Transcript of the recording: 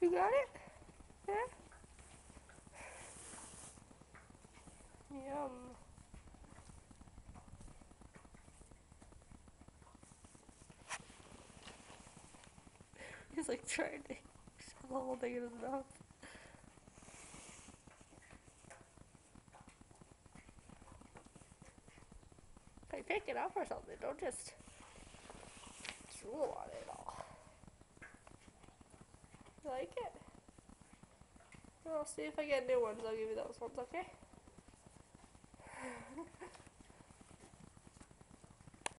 You got it? Yeah? Yum. He's like trying to shove the whole thing in his mouth. Hey, pick it up or something. Don't just drool on it all. You like it? I'll see if I get new ones. I'll give you those ones, okay?